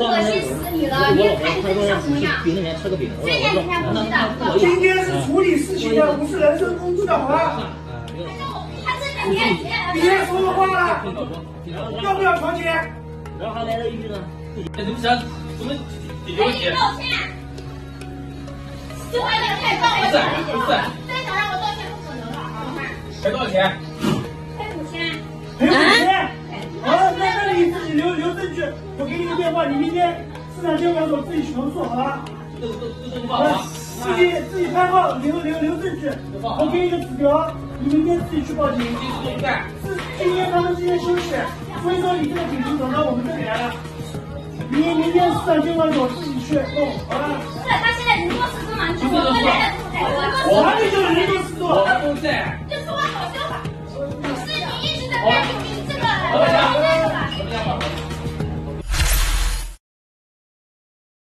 恶心死你了！你也看你自己像什么样？今天不知道，今天是处理事情的，不是人身攻击的，好吧？他这两天别说话了，要不要调解？然后还来了一句呢，这怎么想怎么解决问题？道歉。这话有点太棒了，不是，再想让我道歉不可能了，好吗？赔多少我给你个电话，你明天市场监管所自己去投诉，好吧？这这这这好了，自己自己拍号，留留留证据，我给你个指标，你明天自己去报警。是今天他们今天休息，所以说你这个警情转到我们这里来了。你明天市场监管所自己去弄，好吧？不是，他现在人多势众嘛，你我们来的住在我哪里就人多势众？我都在。